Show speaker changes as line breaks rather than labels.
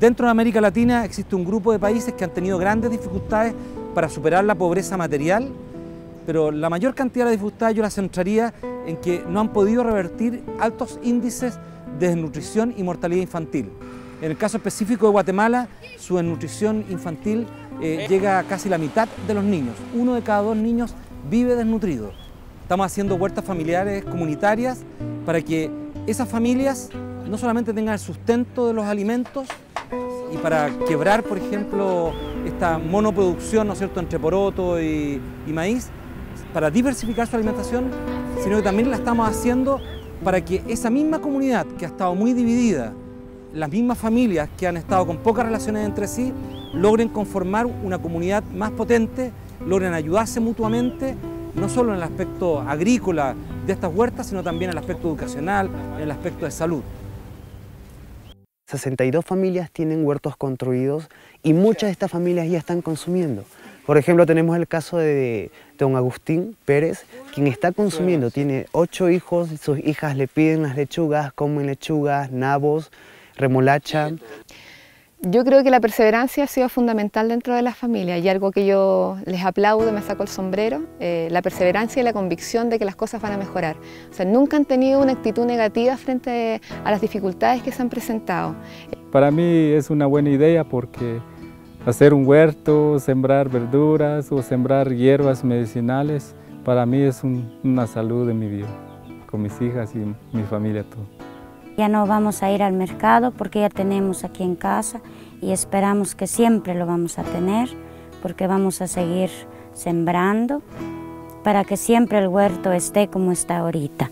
Dentro de América Latina existe un grupo de países que han tenido grandes dificultades para superar la pobreza material, pero la mayor cantidad de dificultades yo la centraría en que no han podido revertir altos índices de desnutrición y mortalidad infantil. En el caso específico de Guatemala, su desnutrición infantil eh, llega a casi la mitad de los niños. Uno de cada dos niños vive desnutrido. Estamos haciendo huertas familiares comunitarias para que esas familias no solamente tengan el sustento de los alimentos y para quebrar, por ejemplo, esta monoproducción ¿no es cierto? entre poroto y, y maíz, para diversificar su alimentación, sino que también la estamos haciendo para que esa misma comunidad que ha estado muy dividida, las mismas familias que han estado con pocas relaciones entre sí, logren conformar una comunidad más potente, logren ayudarse mutuamente, no solo en el aspecto agrícola de estas huertas, sino también en el aspecto educacional, en el aspecto de salud.
62 familias tienen huertos construidos y muchas de estas familias ya están consumiendo. Por ejemplo, tenemos el caso de, don Agustín Pérez, quien está consumiendo, tiene ocho hijos, sus hijas le piden las lechugas, comen lechugas, nabos, remolacha.
Yo creo que la perseverancia ha sido fundamental dentro de la familia y algo que yo les aplaudo, me saco el sombrero, eh, la perseverancia y la convicción de que las cosas van a mejorar. O sea, nunca han tenido una actitud negativa frente a las dificultades que se han presentado.
Para mí es una buena idea porque hacer un huerto, sembrar verduras o sembrar hierbas medicinales, para mí es una salud de mi vida, con mis hijas y mi familia todo.
Ya no vamos a ir al mercado porque ya tenemos aquí en casa y esperamos que siempre lo vamos a tener porque vamos a seguir sembrando para que siempre el huerto esté como está ahorita.